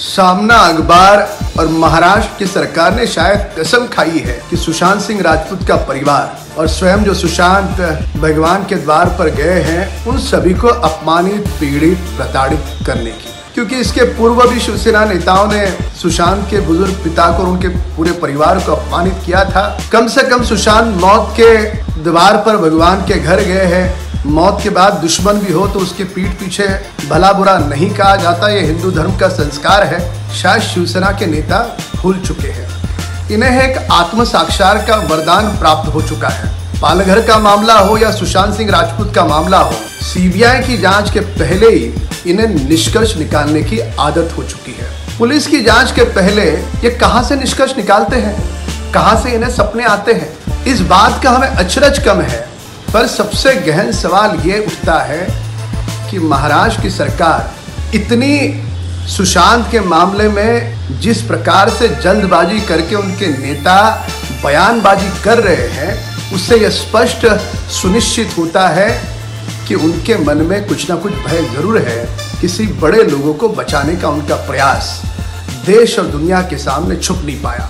सामना अखबार और महाराष्ट्र की सरकार ने शायद कसम खाई है कि सुशांत सिंह राजपूत का परिवार और स्वयं जो सुशांत भगवान के द्वार पर गए हैं, उन सभी को अपमानित, पीड़ित, प्रताड़ित करने की। क्योंकि इसके पूर्व भी शिवसेना नेताओं ने सुशांत के बुज़ुर्ग पिता को उनके पूरे परिवार को अपमानित किया था। कम से कम सुशांत मौत के द्वार पर भगवान के घर गए हैं। मौत के बाद दुश्मन भी हो तो उसके पीठ पीछे भला बुरा नहीं कहा जाता, ये हिंदू धर्म का संस्कार है। शायद शिवसेना के नेता भूल चुके हैं। इन्हें एक आत्म साक्षार का वरदान प्राप्त हो चुका है। पालघर का मामला हो या सुशांत सिंह राजपूत का मामला हो, सीबीआई की जाँच के पहले ही इन्हें निष्कर्ष निकालने की आदत हो चुकी है। पुलिस की जाँच के पहले ये कहाँ से निष्कर्ष निकालते हैं? कहाँ से इन्हें सपने आते हैं? इस बात का हमें अचरज कम है। पर सबसे गहन सवाल ये उठता है कि महाराष्ट्र की सरकार इतनी सुशांत के मामले में जिस प्रकार से जल्दबाजी करके उनके नेता बयानबाजी कर रहे हैं, उससे यह स्पष्ट सुनिश्चित होता है कि उनके मन में कुछ ना कुछ भय ज़रूर है किसी बड़े लोगों को बचाने का उनका प्रयास देश और दुनिया के सामने छुप नहीं पाया।